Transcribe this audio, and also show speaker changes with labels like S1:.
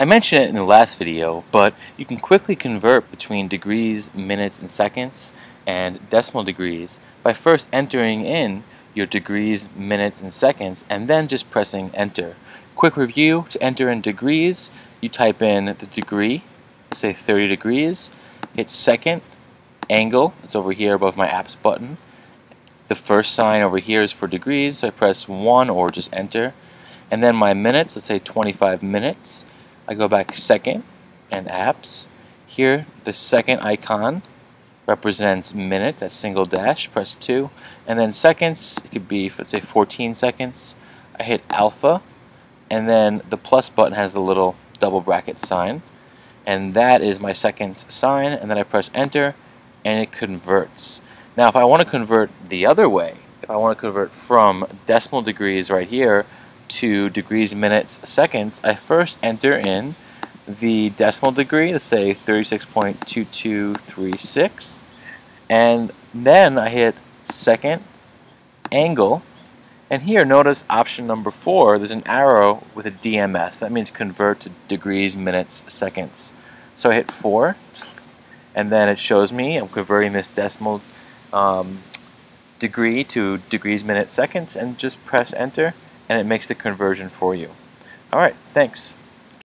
S1: I mentioned it in the last video, but you can quickly convert between degrees, minutes, and seconds and decimal degrees by first entering in your degrees, minutes, and seconds and then just pressing enter. Quick review, to enter in degrees, you type in the degree, say 30 degrees, hit second, angle, it's over here above my apps button. The first sign over here is for degrees, so I press 1 or just enter. And then my minutes, let's say 25 minutes. I go back second and apps. Here, the second icon represents minute, that single dash, press 2. And then seconds, it could be, let's say 14 seconds. I hit alpha, and then the plus button has the little double bracket sign. And that is my seconds sign, and then I press enter, and it converts. Now, if I want to convert the other way, if I want to convert from decimal degrees right here to degrees, minutes, seconds, I first enter in the decimal degree, let's say 36.2236, and then I hit second, angle, and here notice option number four, there's an arrow with a DMS. That means convert to degrees, minutes, seconds. So I hit four, and then it shows me I'm converting this decimal um, degree to degrees, minutes, seconds, and just press enter and it makes the conversion for you. Alright, thanks.